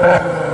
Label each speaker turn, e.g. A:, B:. A: Ha ha ha.